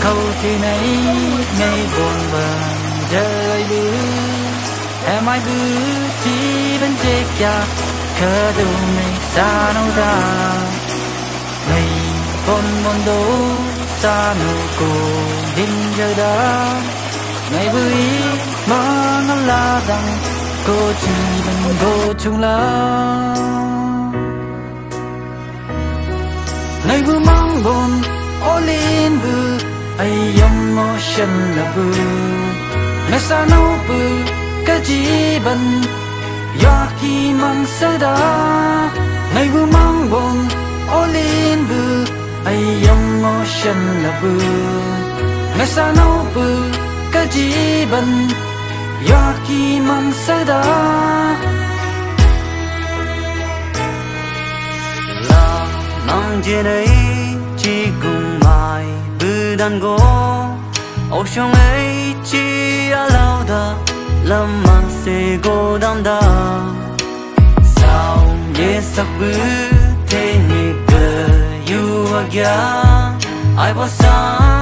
khâu thì này ngày buồn bờ đời bư em ai bư chỉ bên chế kia khờ đâu này xa đâu ra. Ngày con mòn đâu xa nụ cô đinh giờ đã, ngày vui mà nó la rằng cô chỉ bằng cô chung là, ngày vui mang buồn ô lên bư chân là bư mẹ sa nấu bư cái gì bần ya ki mang sẽ đã ngày vừa mang buồn ô lên bư ai yong mo chân là bư mẹ sa nấu bư cái gì bần ya ki mang sẽ đã là nang trên ấy, chỉ cùng mai bư Ocean H 알라우다 람만 세고 단다. 싸움 예삭부 테니까 유학야. 아이버상